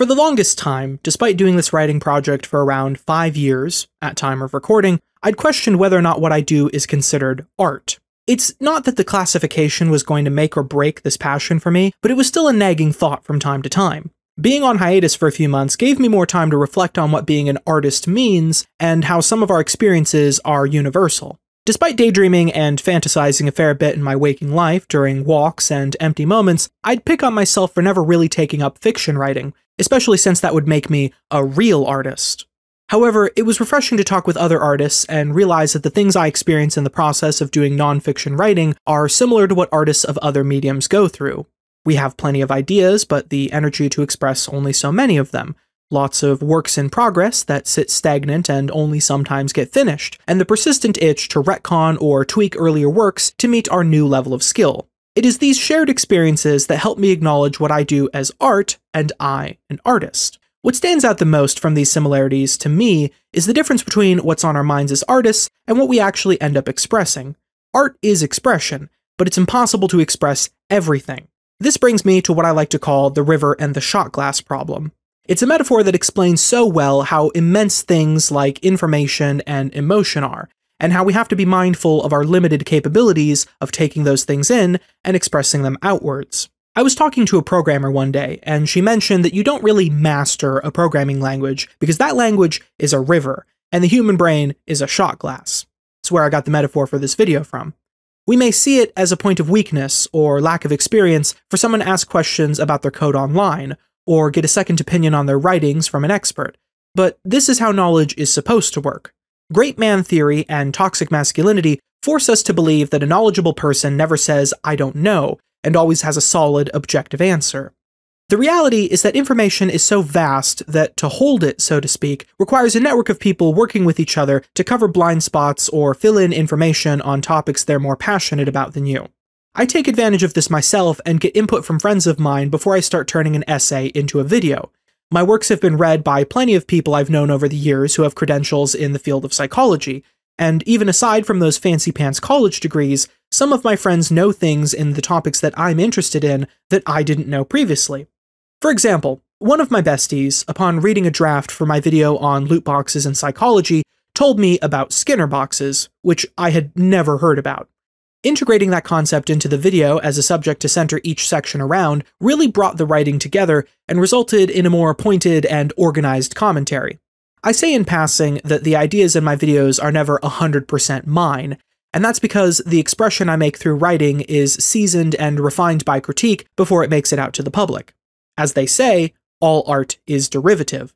For the longest time, despite doing this writing project for around five years at time of recording, I'd questioned whether or not what I do is considered art. It's not that the classification was going to make or break this passion for me, but it was still a nagging thought from time to time. Being on hiatus for a few months gave me more time to reflect on what being an artist means and how some of our experiences are universal. Despite daydreaming and fantasizing a fair bit in my waking life during walks and empty moments, I'd pick on myself for never really taking up fiction writing, especially since that would make me a real artist. However, it was refreshing to talk with other artists and realize that the things I experience in the process of doing nonfiction writing are similar to what artists of other mediums go through. We have plenty of ideas, but the energy to express only so many of them. Lots of works in progress that sit stagnant and only sometimes get finished, and the persistent itch to retcon or tweak earlier works to meet our new level of skill. It is these shared experiences that help me acknowledge what I do as art and I, an artist. What stands out the most from these similarities to me is the difference between what's on our minds as artists and what we actually end up expressing. Art is expression, but it's impossible to express everything. This brings me to what I like to call the river and the shot glass problem. It's a metaphor that explains so well how immense things like information and emotion are, and how we have to be mindful of our limited capabilities of taking those things in and expressing them outwards. I was talking to a programmer one day, and she mentioned that you don't really master a programming language because that language is a river, and the human brain is a shot glass. That's where I got the metaphor for this video from. We may see it as a point of weakness or lack of experience for someone to ask questions about their code online, or get a second opinion on their writings from an expert, but this is how knowledge is supposed to work. Great man theory and toxic masculinity force us to believe that a knowledgeable person never says, I don't know, and always has a solid, objective answer. The reality is that information is so vast that to hold it, so to speak, requires a network of people working with each other to cover blind spots or fill in information on topics they're more passionate about than you. I take advantage of this myself and get input from friends of mine before I start turning an essay into a video. My works have been read by plenty of people I've known over the years who have credentials in the field of psychology, and even aside from those fancy pants college degrees, some of my friends know things in the topics that I'm interested in that I didn't know previously. For example, one of my besties, upon reading a draft for my video on loot boxes and psychology, told me about Skinner boxes, which I had never heard about. Integrating that concept into the video as a subject to center each section around really brought the writing together and resulted in a more pointed and organized commentary. I say in passing that the ideas in my videos are never 100% mine, and that's because the expression I make through writing is seasoned and refined by critique before it makes it out to the public. As they say, all art is derivative.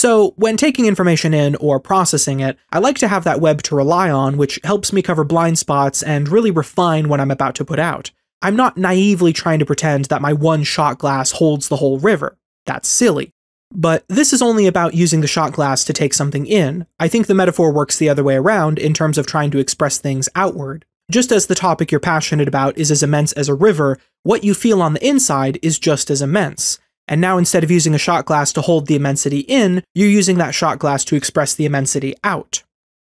So, when taking information in or processing it, I like to have that web to rely on, which helps me cover blind spots and really refine what I'm about to put out. I'm not naively trying to pretend that my one shot glass holds the whole river. That's silly. But this is only about using the shot glass to take something in. I think the metaphor works the other way around in terms of trying to express things outward. Just as the topic you're passionate about is as immense as a river, what you feel on the inside is just as immense. And now instead of using a shot glass to hold the immensity in, you're using that shot glass to express the immensity out.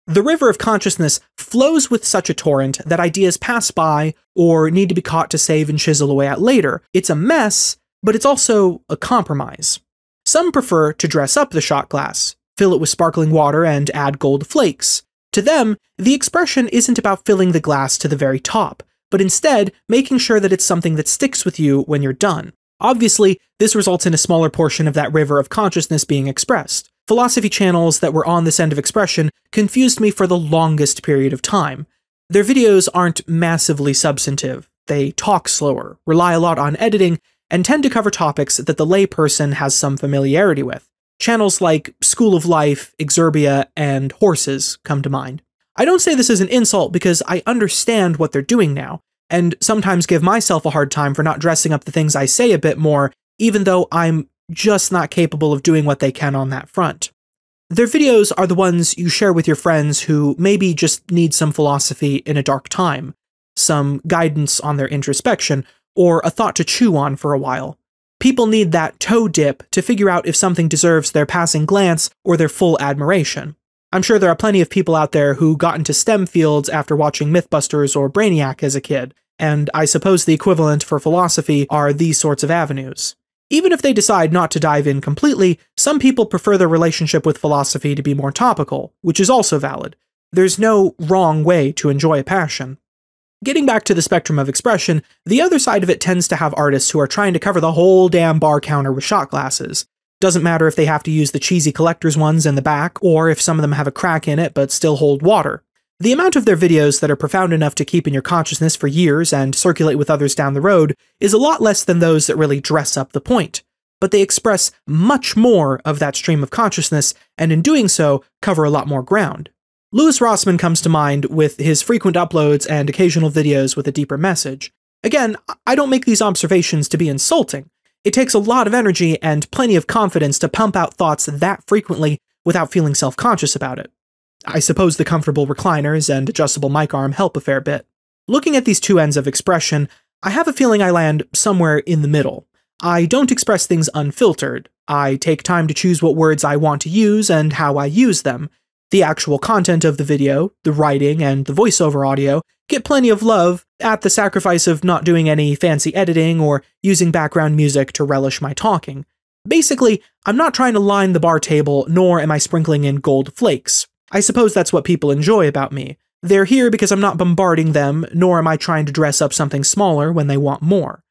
The river of consciousness flows with such a torrent that ideas pass by or need to be caught to save and chisel away at later. It's a mess, but it's also a compromise. Some prefer to dress up the shot glass, fill it with sparkling water, and add gold flakes. To them, the expression isn't about filling the glass to the very top, but instead making sure that it's something that sticks with you when you're done. Obviously, this results in a smaller portion of that river of consciousness being expressed. Philosophy channels that were on this end of expression confused me for the longest period of time. Their videos aren't massively substantive. They talk slower, rely a lot on editing, and tend to cover topics that the layperson has some familiarity with. Channels like School of Life, Exurbia, and Horses come to mind. I don't say this as an insult because I understand what they're doing now, and sometimes give myself a hard time for not dressing up the things I say a bit more, even though I'm just not capable of doing what they can on that front. Their videos are the ones you share with your friends who maybe just need some philosophy in a dark time, some guidance on their introspection, or a thought to chew on for a while. People need that toe dip to figure out if something deserves their passing glance or their full admiration. I'm sure there are plenty of people out there who got into STEM fields after watching Mythbusters or Brainiac as a kid, and I suppose the equivalent for philosophy are these sorts of avenues. Even if they decide not to dive in completely, some people prefer their relationship with philosophy to be more topical, which is also valid. There's no wrong way to enjoy a passion. Getting back to the spectrum of expression, the other side of it tends to have artists who are trying to cover the whole damn bar counter with shot glasses. Doesn't matter if they have to use the cheesy collector's ones in the back, or if some of them have a crack in it but still hold water. The amount of their videos that are profound enough to keep in your consciousness for years and circulate with others down the road is a lot less than those that really dress up the point. But they express much more of that stream of consciousness, and in doing so, cover a lot more ground. Louis Rossmann comes to mind with his frequent uploads and occasional videos with a deeper message. Again, I don't make these observations to be insulting. It takes a lot of energy and plenty of confidence to pump out thoughts that frequently without feeling self conscious about it. I suppose the comfortable recliners and adjustable mic arm help a fair bit. Looking at these two ends of expression, I have a feeling I land somewhere in the middle. I don't express things unfiltered. I take time to choose what words I want to use and how I use them. The actual content of the video, the writing, and the voiceover audio get plenty of love at the sacrifice of not doing any fancy editing or using background music to relish my talking. Basically, I'm not trying to line the bar table, nor am I sprinkling in gold flakes. I suppose that's what people enjoy about me. They're here because I'm not bombarding them, nor am I trying to dress up something smaller when they want more.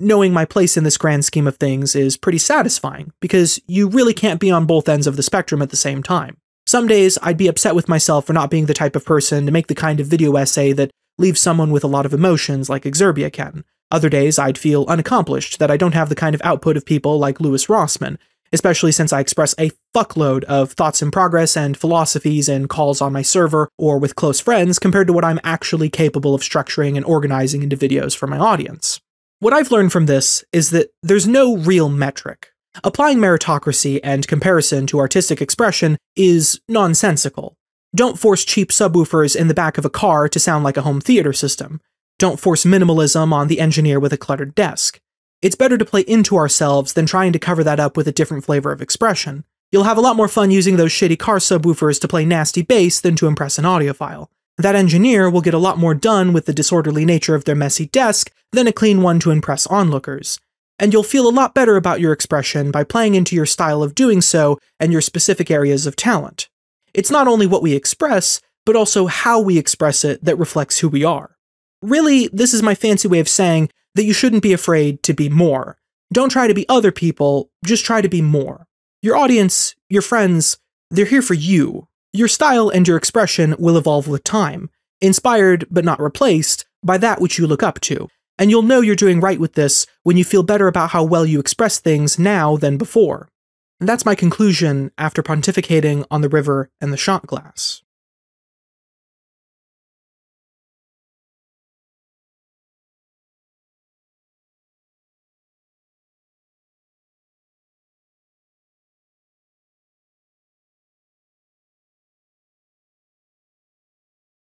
Knowing my place in this grand scheme of things is pretty satisfying, because you really can't be on both ends of the spectrum at the same time. Some days I'd be upset with myself for not being the type of person to make the kind of video essay that leaves someone with a lot of emotions like Exurbia can. Other days I'd feel unaccomplished that I don't have the kind of output of people like Louis Rossmann, especially since I express a fuckload of thoughts in progress and philosophies in calls on my server or with close friends compared to what I'm actually capable of structuring and organizing into videos for my audience. What I've learned from this is that there's no real metric. Applying meritocracy and comparison to artistic expression is nonsensical. Don't force cheap subwoofers in the back of a car to sound like a home theater system. Don't force minimalism on the engineer with a cluttered desk. It's better to play into ourselves than trying to cover that up with a different flavor of expression. You'll have a lot more fun using those shitty car subwoofers to play nasty bass than to impress an audiophile. That engineer will get a lot more done with the disorderly nature of their messy desk than a clean one to impress onlookers. And you'll feel a lot better about your expression by playing into your style of doing so and your specific areas of talent. It's not only what we express, but also how we express it that reflects who we are. Really, this is my fancy way of saying that you shouldn't be afraid to be more. Don't try to be other people, just try to be more. Your audience, your friends, they're here for you. Your style and your expression will evolve with time, inspired but not replaced by that which you look up to. And you'll know you're doing right with this when you feel better about how well you express things now than before. And that's my conclusion after pontificating on the river and the shot glass.